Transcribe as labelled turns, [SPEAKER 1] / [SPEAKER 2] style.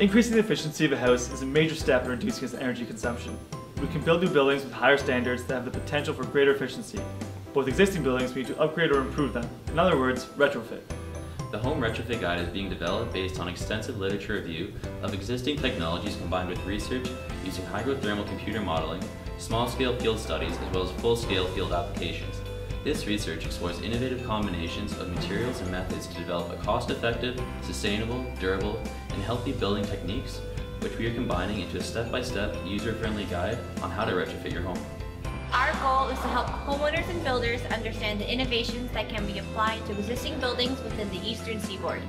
[SPEAKER 1] Increasing the efficiency of a house is a major step in reducing its energy consumption. We can build new buildings with higher standards that have the potential for greater efficiency. With existing buildings, we need to upgrade or improve them. In other words, retrofit.
[SPEAKER 2] The Home Retrofit Guide is being developed based on extensive literature review of existing technologies combined with research using hygrothermal computer modeling, small-scale field studies, as well as full-scale field applications. This research explores innovative combinations of materials and methods to develop a cost-effective, sustainable, durable, and healthy building techniques, which we are combining into a step-by-step, user-friendly guide on how to retrofit your home.
[SPEAKER 3] Our goal is to help homeowners and builders understand the innovations that can be applied to existing buildings within the Eastern Seaboard.